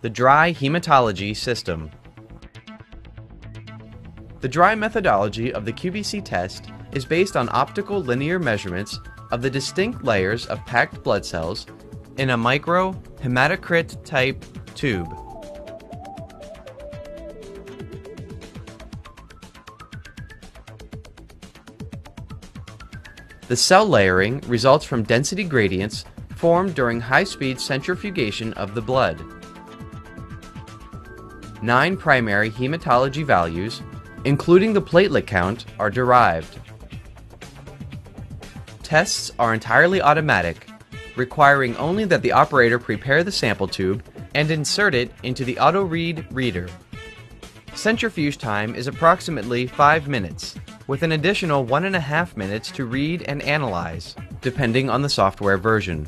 the dry hematology system. The dry methodology of the QBC test is based on optical linear measurements of the distinct layers of packed blood cells in a micro hematocrit type tube. The cell layering results from density gradients formed during high-speed centrifugation of the blood. Nine primary hematology values, including the platelet count, are derived. Tests are entirely automatic, requiring only that the operator prepare the sample tube and insert it into the auto-read reader. Centrifuge time is approximately 5 minutes, with an additional 1.5 minutes to read and analyze, depending on the software version.